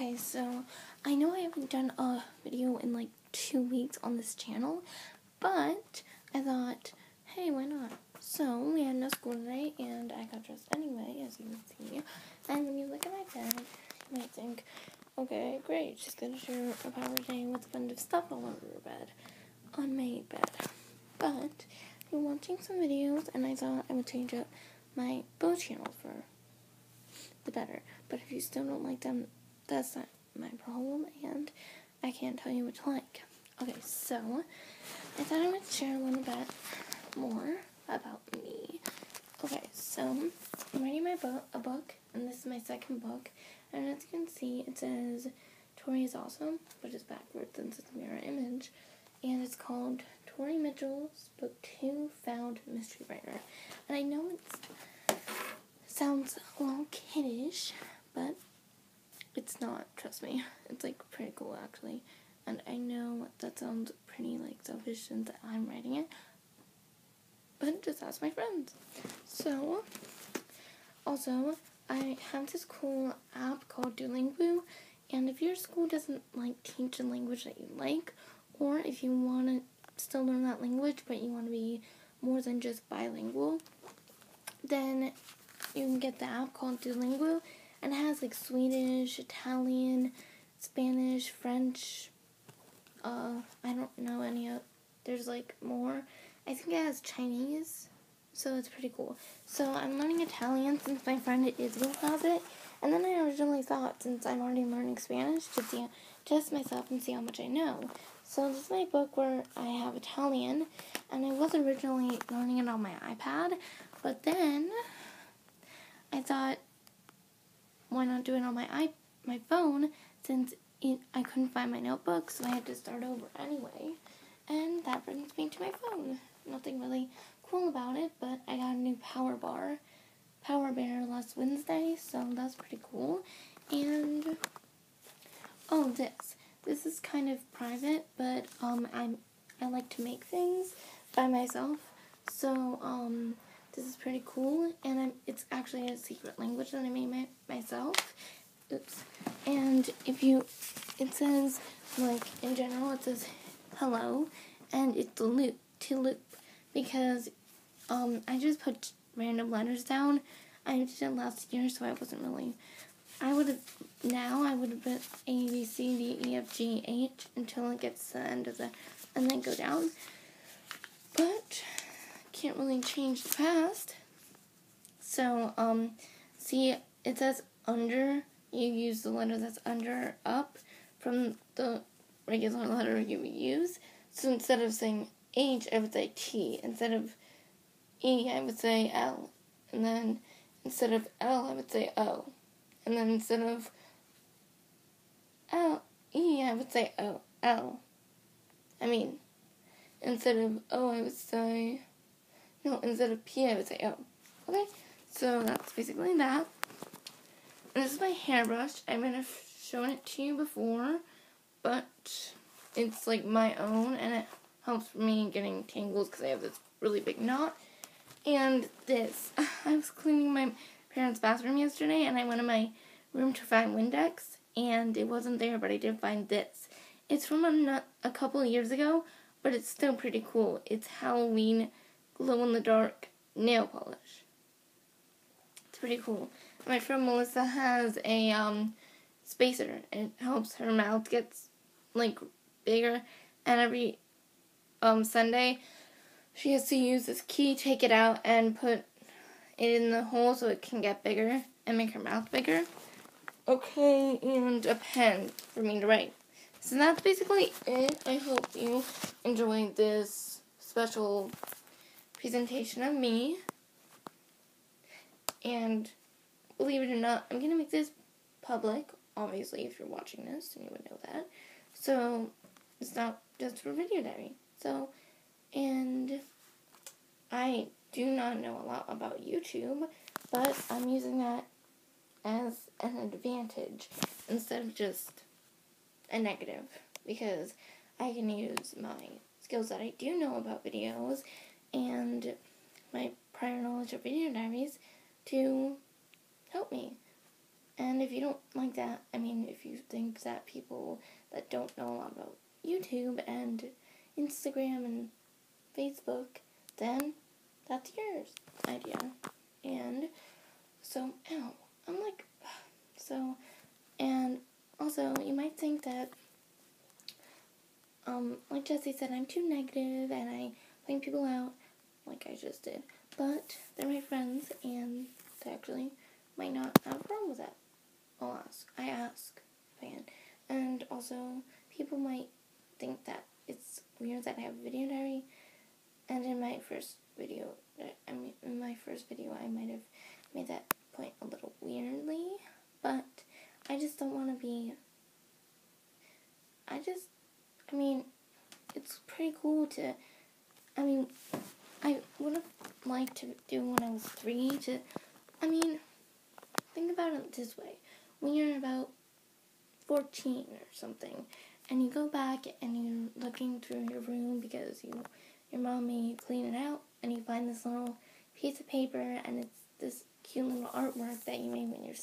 Okay, so I know I haven't done a video in like two weeks on this channel, but I thought, hey, why not? So we had no school today, and I got dressed anyway, as you can see. And when you look at my bed, you might think, okay, great, she's gonna share about her day with a bunch of stuff all over her bed, on my bed. But I'm watching some videos, and I thought I would change up my bow channel for the better. But if you still don't like them, that's not my problem, and I can't tell you what to like. Okay, so I thought I would share a little bit more about me. Okay, so I'm reading my book, a book, and this is my second book. And as you can see, it says Tori is awesome, which is backwards since it's a mirror image, and it's called Tori Mitchell's Book Two Found Mystery Writer. And I know it sounds a little kiddish, but it's not, trust me. It's like pretty cool actually. And I know that sounds pretty like selfish since I'm writing it. But just ask my friends. So also I have this cool app called Duolingo and if your school doesn't like teach a language that you like or if you want to still learn that language but you want to be more than just bilingual then you can get the app called Duolingo and it has like Swedish, Italian, Spanish, French. Uh, I don't know any of. There's like more. I think it has Chinese, so it's pretty cool. So I'm learning Italian since my friend Israel has it, and then I originally thought since I'm already learning Spanish to see, test myself and see how much I know. So this is my book where I have Italian, and I was originally learning it on my iPad, but then I thought why not do it on my i my phone since it, I couldn't find my notebook, so I had to start over anyway. And that brings me to my phone. Nothing really cool about it, but I got a new power bar, power bear last Wednesday, so that's pretty cool. And oh, this this is kind of private, but um, I'm I like to make things by myself, so um. This is pretty cool, and I'm, it's actually a secret language that I made my, myself. Oops. And if you, it says, like, in general, it says hello, and it's loop, to loop, because um, I just put random letters down. I did it last year, so I wasn't really, I would have, now I would have put A, B, C, D, E, F, G, H until it gets to the end of the, and then go down. But, can't really change the past. So, um, see, it says under, you use the letter that's under up from the regular letter you would use. So instead of saying H, I would say T. Instead of E, I would say L. And then instead of L, I would say O. And then instead of L, E, I would say O, L. I mean, instead of O, I would say no, instead of P, I would say O. Okay, so that's basically that. And this is my hairbrush. I might have shown it to you before, but it's like my own, and it helps me getting tangles because I have this really big knot. And this, I was cleaning my parents' bathroom yesterday, and I went in my room to find Windex, and it wasn't there, but I did find this. It's from a, a couple years ago, but it's still pretty cool. It's Halloween glow in the dark nail polish. It's pretty cool. My friend Melissa has a um, spacer. It helps her mouth get like bigger, and every um, Sunday she has to use this key, take it out, and put it in the hole so it can get bigger and make her mouth bigger. Okay, and a pen for me to write. So that's basically it. I hope you enjoyed this special presentation of me. And believe it or not, I'm going to make this public, obviously, if you're watching this, and you would know that. So, it's not just for video diary. So, and I do not know a lot about YouTube, but I'm using that as an advantage instead of just a negative because I can use my skills that I do know about videos and my prior knowledge of video diaries to help me. And if you don't like that, I mean, if you think that people that don't know a lot about YouTube and Instagram and Facebook, then that's yours idea. And so, ow, I'm like, so, and also you might think that, um, like Jesse said, I'm too negative and I point people out, like I just did. But they're my friends and they actually might not have a problem with that. I'll ask. I ask fan. And also, people might think that it's weird that I have a video diary. And in my first video, I mean, in my first video, I might have made that point a little weirdly. But I just don't want to be. I just, I mean, it's pretty cool to. I mean, I would have liked to do when I was three. To, I mean, think about it this way: when you're about fourteen or something, and you go back and you're looking through your room because you your mom made you clean it out, and you find this little piece of paper, and it's this cute little artwork that you made when you're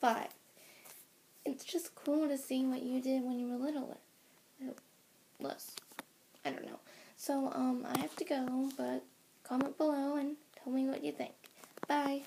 five. It's just cool to see what you did when you were littler. Or less. I don't know. So, um, I have to go, but comment below and tell me what you think. Bye.